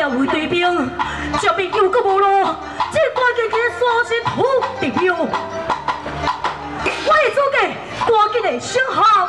也会对兵，这面又搁无路，这关键的山是土地标。我会做个关键的信号，